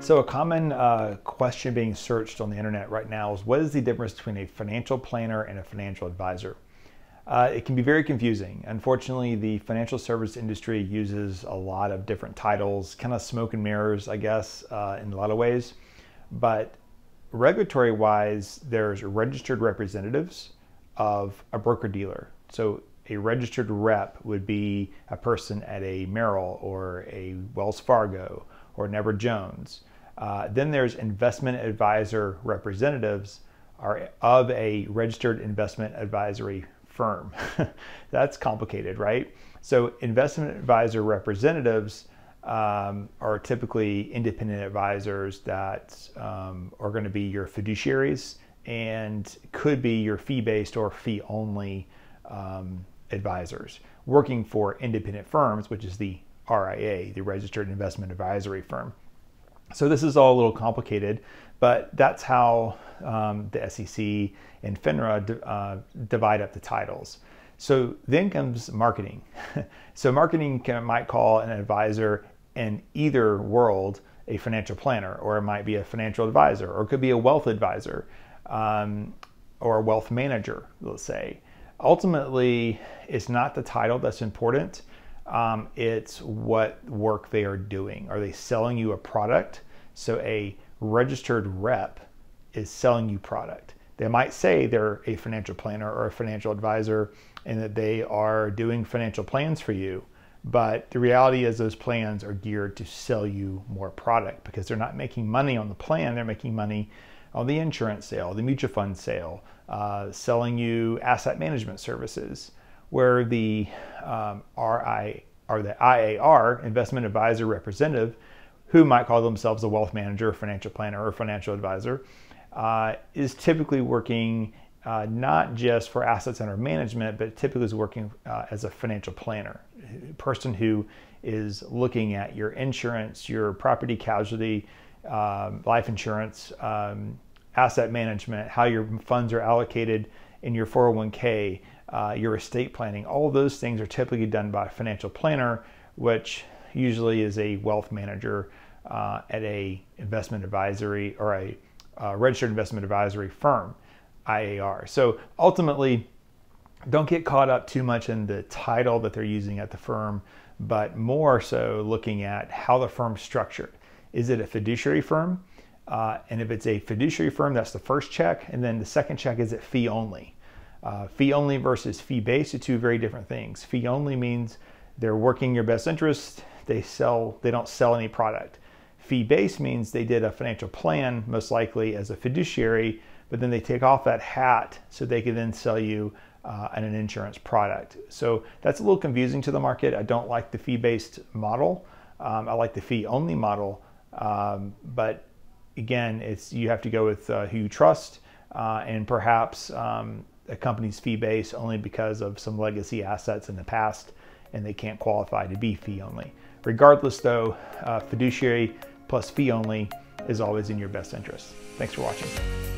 So a common uh, question being searched on the internet right now is what is the difference between a financial planner and a financial advisor? Uh, it can be very confusing. Unfortunately, the financial service industry uses a lot of different titles, kind of smoke and mirrors, I guess, uh, in a lot of ways. But regulatory wise, there's registered representatives of a broker dealer. So a registered rep would be a person at a Merrill or a Wells Fargo or Edward Jones. Uh, then there's investment advisor representatives are of a registered investment advisory firm. That's complicated, right? So investment advisor representatives um, are typically independent advisors that um, are going to be your fiduciaries and could be your fee-based or fee-only um, advisors working for independent firms, which is the RIA, the Registered Investment Advisory Firm. So this is all a little complicated, but that's how um, the SEC and FINRA uh, divide up the titles. So then comes marketing. so marketing can, might call an advisor in either world a financial planner, or it might be a financial advisor, or it could be a wealth advisor, um, or a wealth manager, let's say. Ultimately, it's not the title that's important. Um, it's what work they are doing. Are they selling you a product? So a registered rep is selling you product. They might say they're a financial planner or a financial advisor and that they are doing financial plans for you. But the reality is those plans are geared to sell you more product because they're not making money on the plan. They're making money on the insurance sale, the mutual fund sale, uh, selling you asset management services where the um, RI or the IAR, investment advisor representative, who might call themselves a wealth manager, financial planner, or financial advisor, uh, is typically working uh, not just for assets under management, but typically is working uh, as a financial planner, a person who is looking at your insurance, your property casualty, um, life insurance, um, asset management, how your funds are allocated in your 401k, uh, your estate planning. All those things are typically done by a financial planner, which usually is a wealth manager uh, at a investment advisory or a uh, registered investment advisory firm, IAR. So ultimately, don't get caught up too much in the title that they're using at the firm, but more so looking at how the firm's structured. Is it a fiduciary firm? Uh, and if it's a fiduciary firm, that's the first check. And then the second check is it fee only? Uh, fee only versus fee based are two very different things. Fee only means they're working your best interest. They sell. They don't sell any product. Fee based means they did a financial plan, most likely as a fiduciary, but then they take off that hat so they can then sell you uh, an insurance product. So that's a little confusing to the market. I don't like the fee based model. Um, I like the fee only model, um, but again, it's you have to go with uh, who you trust, uh, and perhaps um, a company's fee base only because of some legacy assets in the past, and they can't qualify to be fee only. Regardless, though, uh, fiduciary plus fee only is always in your best interest. Thanks for watching.